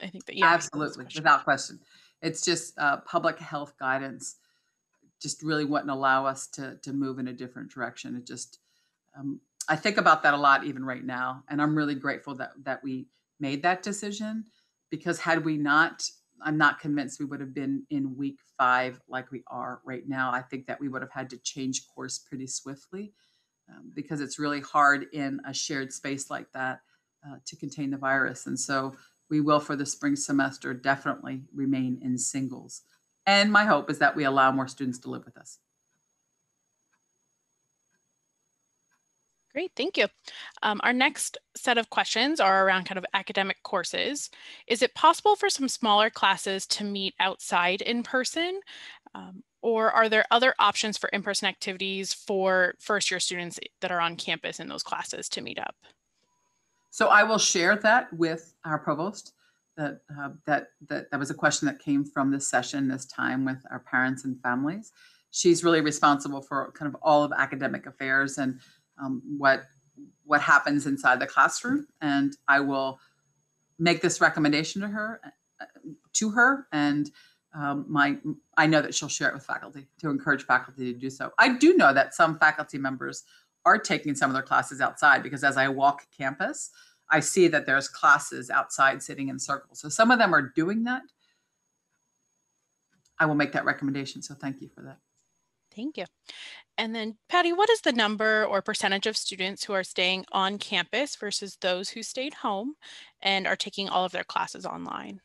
I think that, yeah. Absolutely, question. without question. It's just uh, public health guidance just really wouldn't allow us to, to move in a different direction. It just, um, I think about that a lot even right now. And I'm really grateful that, that we made that decision because had we not I'm not convinced we would have been in week five like we are right now. I think that we would have had to change course pretty swiftly um, because it's really hard in a shared space like that uh, to contain the virus. And so we will, for the spring semester, definitely remain in singles. And my hope is that we allow more students to live with us. Great, thank you. Um, our next set of questions are around kind of academic courses. Is it possible for some smaller classes to meet outside in person? Um, or are there other options for in-person activities for first year students that are on campus in those classes to meet up? So I will share that with our provost. That, uh, that that that was a question that came from this session this time with our parents and families. She's really responsible for kind of all of academic affairs and um, what what happens inside the classroom, and I will make this recommendation to her to her and um, my I know that she'll share it with faculty to encourage faculty to do so. I do know that some faculty members are taking some of their classes outside because as I walk campus, I see that there's classes outside sitting in circles. So some of them are doing that. I will make that recommendation. So thank you for that. Thank you. And then Patty, what is the number or percentage of students who are staying on campus versus those who stayed home and are taking all of their classes online?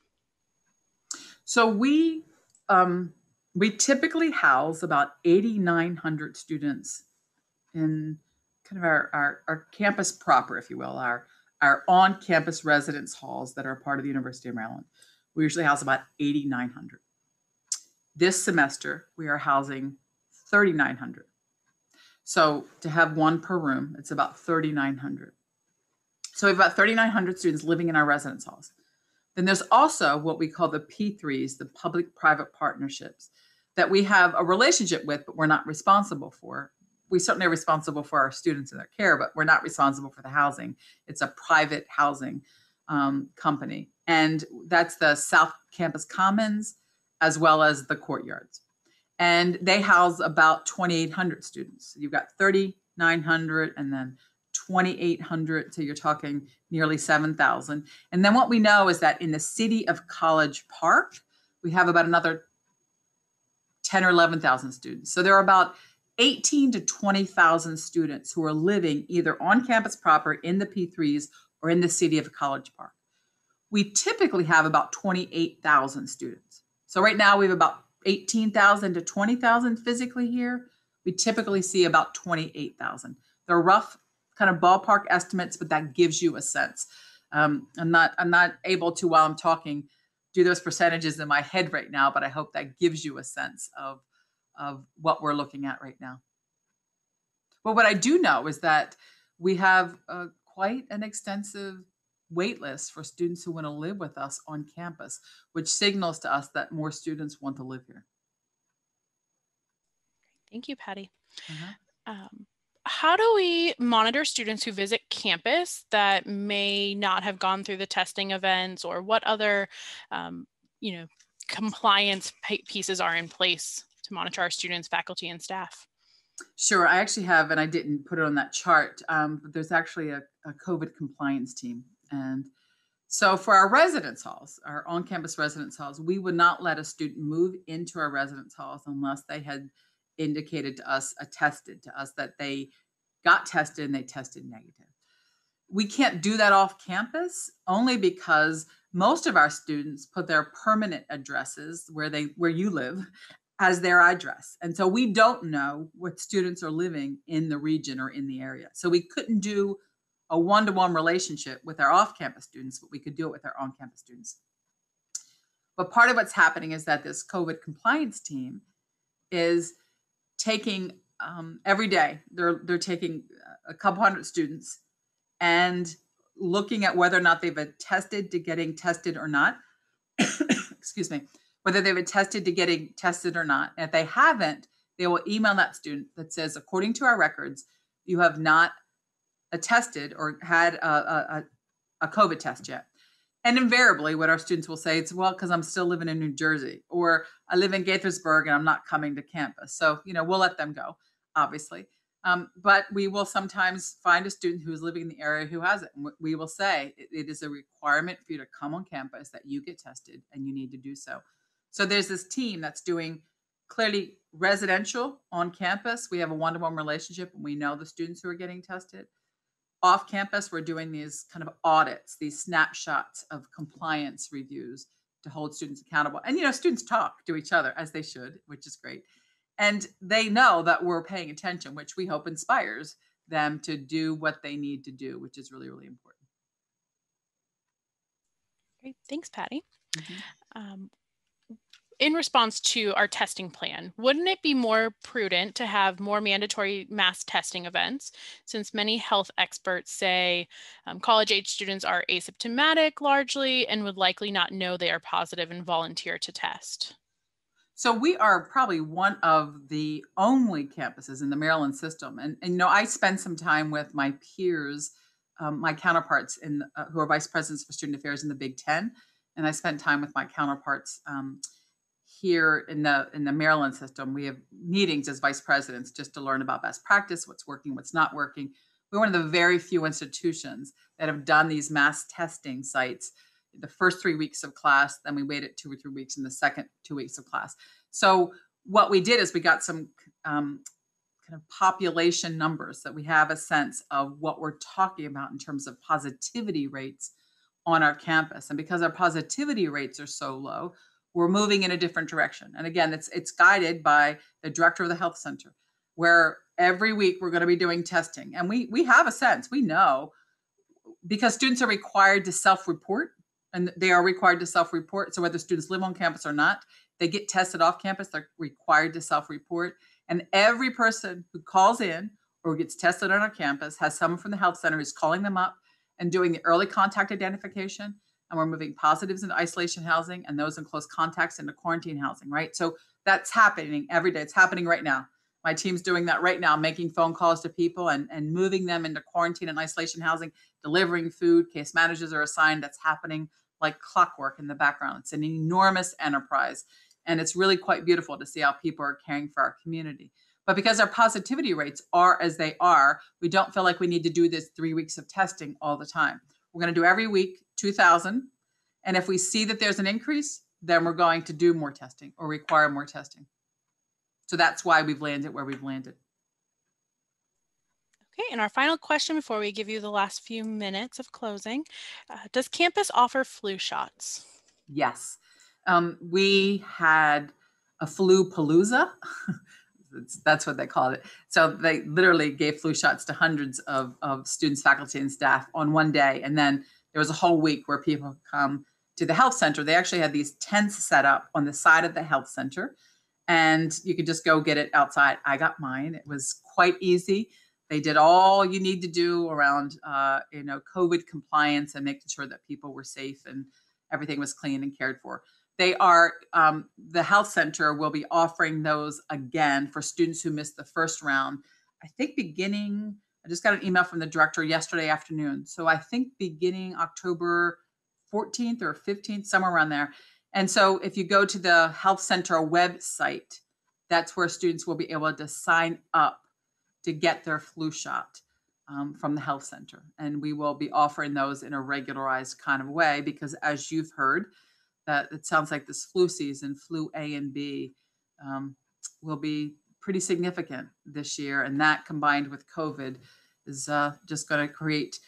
So we um, we typically house about 8,900 students in kind of our, our, our campus proper, if you will, our, our on-campus residence halls that are part of the University of Maryland. We usually house about 8,900. This semester, we are housing 3,900. So to have one per room, it's about 3,900. So we have about 3,900 students living in our residence halls. Then there's also what we call the P3s, the public private partnerships, that we have a relationship with, but we're not responsible for. We certainly are responsible for our students and their care, but we're not responsible for the housing. It's a private housing um, company. And that's the South Campus Commons as well as the courtyards and they house about 2,800 students. You've got 3,900 and then 2,800. So you're talking nearly 7,000. And then what we know is that in the city of College Park, we have about another 10 or 11,000 students. So there are about 18 to 20,000 students who are living either on campus proper in the P3s or in the city of College Park. We typically have about 28,000 students. So right now we have about 18,000 to 20,000 physically here. We typically see about 28,000. They're rough kind of ballpark estimates, but that gives you a sense. Um, I'm not I'm not able to while I'm talking do those percentages in my head right now, but I hope that gives you a sense of of what we're looking at right now. But what I do know is that we have uh, quite an extensive wait list for students who want to live with us on campus, which signals to us that more students want to live here. Thank you, Patty. Uh-huh. Um, how do we monitor students who visit campus that may not have gone through the testing events or what other um, you know compliance pieces are in place to monitor our students faculty and staff Sure, I actually have, and I didn't put it on that chart, um, but there's actually a, a COVID compliance team. And so for our residence halls, our on-campus residence halls, we would not let a student move into our residence halls unless they had indicated to us, attested to us that they got tested and they tested negative. We can't do that off campus only because most of our students put their permanent addresses where they where you live as their address. And so we don't know what students are living in the region or in the area. So we couldn't do a one to one relationship with our off campus students, but we could do it with our on campus students. But part of what's happening is that this COVID compliance team is taking um, every day, they're, they're taking a couple hundred students and looking at whether or not they've attested to getting tested or not. Excuse me whether they've attested to getting tested or not. And if they haven't, they will email that student that says, according to our records, you have not attested or had a, a, a COVID test yet. And invariably, what our students will say is, well, because I'm still living in New Jersey, or I live in Gaithersburg and I'm not coming to campus. So, you know, we'll let them go, obviously. Um, but we will sometimes find a student who's living in the area who has it. And we will say it, it is a requirement for you to come on campus that you get tested and you need to do so. So there's this team that's doing clearly residential on campus. We have a one to one relationship and we know the students who are getting tested. Off campus, we're doing these kind of audits, these snapshots of compliance reviews to hold students accountable. And, you know, students talk to each other as they should, which is great. And they know that we're paying attention, which we hope inspires them to do what they need to do, which is really, really important. Great. Thanks, Patty. Mm-hmm. Um, in response to our testing plan, wouldn't it be more prudent to have more mandatory mass testing events since many health experts say um, college age students are asymptomatic largely and would likely not know they are positive and volunteer to test? So we are probably one of the only campuses in the Maryland system. And, and you know, I spend some time with my peers, um, my counterparts in uh, who are vice presidents for student affairs in the Big Ten. And I spent time with my counterparts um, here in the in the Maryland system, we have meetings as vice presidents just to learn about best practice, what's working, what's not working. We're one of the very few institutions that have done these mass testing sites the first three weeks of class, then we waited two or three weeks in the second two weeks of class. So what we did is we got some um, kind of population numbers that we have a sense of what we're talking about in terms of positivity rates on our campus. And because our positivity rates are so low, we're moving in a different direction. And again, it's it's guided by the director of the health center, where every week we're going to be doing testing. And we we have a sense, we know because students are required to self-report and they are required to self-report. So whether students live on campus or not, they get tested off campus, they're required to self-report. And every person who calls in or gets tested on our campus has someone from the health center who's calling them up and doing the early contact identification and we're moving positives into isolation housing and those in close contacts into quarantine housing, right? So that's happening every day. It's happening right now. My team's doing that right now, making phone calls to people and, and moving them into quarantine and isolation housing, delivering food. Case managers are assigned. That's happening like clockwork in the background. It's an enormous enterprise. And it's really quite beautiful to see how people are caring for our community. But because our positivity rates are as they are, we don't feel like we need to do this three weeks of testing all the time. We're going to do every week 2000. And if we see that there's an increase, then we're going to do more testing or require more testing. So that's why we've landed where we've landed. Okay, and our final question before we give you the last few minutes of closing, uh, does campus offer flu shots? Yes. Um, we had a flu palooza. that's what they called it. So they literally gave flu shots to hundreds of, of students, faculty, and staff on one day. And then there was a whole week where people come to the health center. They actually had these tents set up on the side of the health center, and you could just go get it outside. I got mine. It was quite easy. They did all you need to do around, uh, you know, COVID compliance and making sure that people were safe and everything was clean and cared for. They are, um, the health center will be offering those again for students who missed the first round. I think beginning, I just got an email from the director yesterday afternoon. So I think beginning October 14th or 15th, somewhere around there. And so if you go to the health center website, that's where students will be able to sign up to get their flu shot um, from the health center. And we will be offering those in a regularized kind of way because, as you've heard, that it sounds like this flu season, flu A and B, um, will be pretty significant this year. And that combined with COVID is uh, just going to create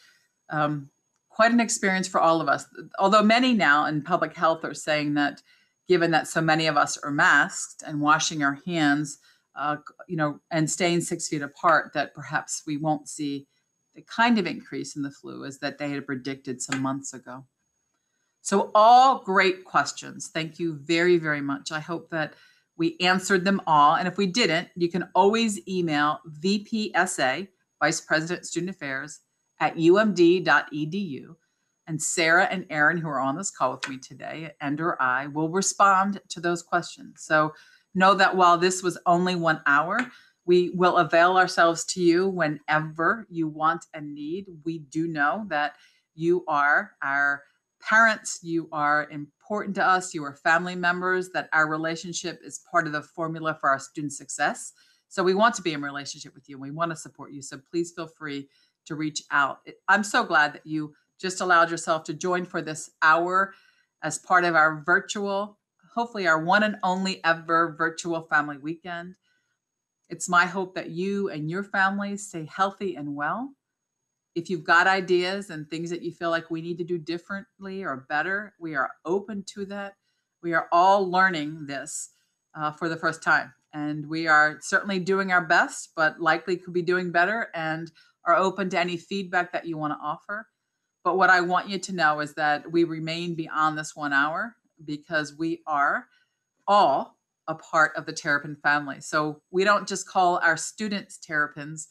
um, quite an experience for all of us. Although many now in public health are saying that given that so many of us are masked and washing our hands, uh, you know, and staying six feet apart, that perhaps we won't see the kind of increase in the flu as that they had predicted some months ago. So, all great questions. Thank you very, very much. I hope that we answered them all. And if we didn't, you can always email VPSA, Vice President Student Affairs, at umd.edu. And Sarah and Aaron, who are on this call with me today, and or I will respond to those questions. So know that while this was only one hour, we will avail ourselves to you whenever you want and need. We do know that you are our parents, you are important to us, you are family members, that our relationship is part of the formula for our student success. So we want to be in relationship with you and we want to support you. So please feel free to reach out. I'm so glad that you just allowed yourself to join for this hour as part of our virtual, hopefully, our one and only ever virtual family weekend. It's my hope that you and your family stay healthy and well. If you've got ideas and things that you feel like we need to do differently or better, we are open to that. We are all learning this uh, for the first time. And we are certainly doing our best, but likely could be doing better and are open to any feedback that you want to offer. But what I want you to know is that we remain beyond this one hour because we are all a part of the Terrapin family. So we don't just call our students Terrapins,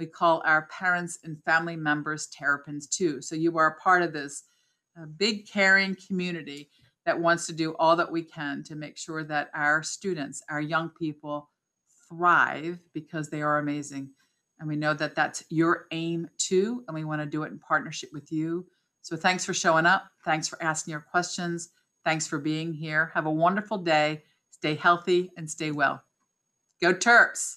we call our parents and family members Terrapins too. So you are a part of this uh, big caring community that wants to do all that we can to make sure that our students, our young people, thrive because they are amazing. And we know that that's your aim too. And we want to do it in partnership with you. So thanks for showing up. Thanks for asking your questions. Thanks for being here. Have a wonderful day. Stay healthy and stay well. Go Terps.